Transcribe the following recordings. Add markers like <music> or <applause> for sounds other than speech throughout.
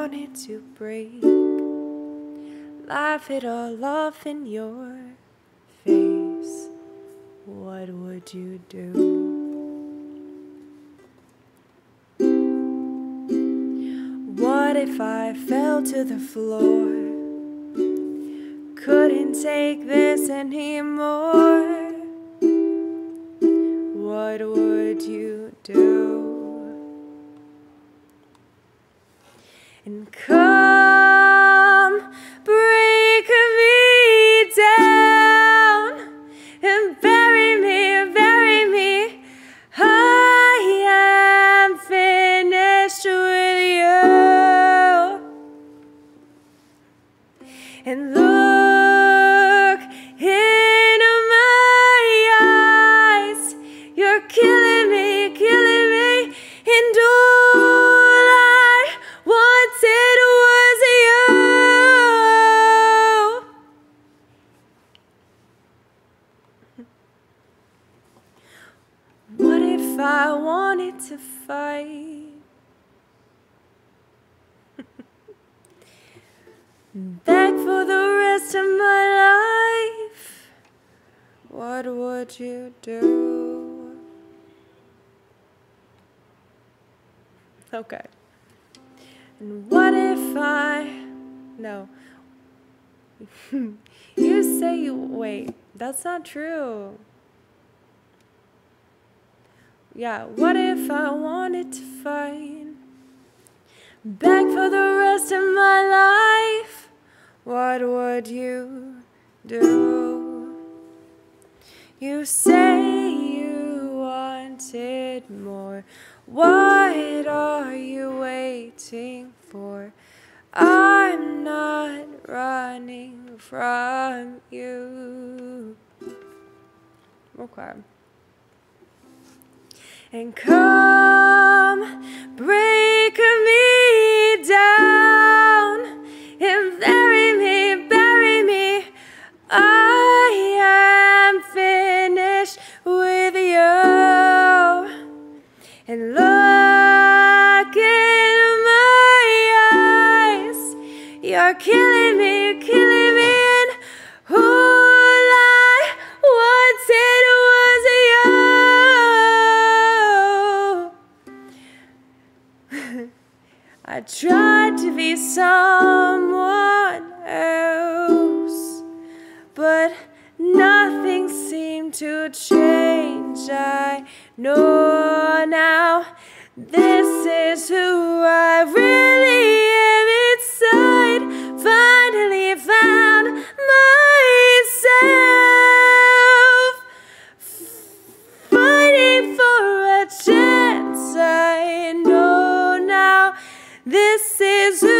wanted to break? Laugh it all off in your face. What would you do? What if I fell to the floor? Couldn't take this anymore. What would you do? And come break me down and bury me, bury me. I am finished with you. And look I wanted to fight? <laughs> Beg for the rest of my life. What would you do? Okay. And what if I. No. <laughs> you say you. Wait, that's not true. Yeah, what if I wanted to fight? Beg for the rest of my life. What would you do? You say you wanted more. What are you waiting for? I'm not running from you. Okay. And come break me down and bury me, bury me. I am finished with you. And look in my eyes. You're killing me, killing me. Tried to be someone else, but nothing seemed to change. I know now this is who I really am this is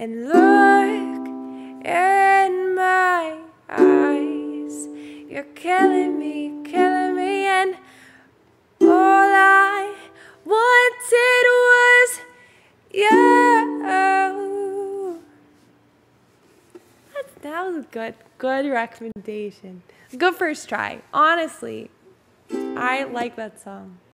And look in my eyes. You're killing me, killing me, and all I wanted was you. That was a good, good recommendation. Good first try. Honestly, I like that song.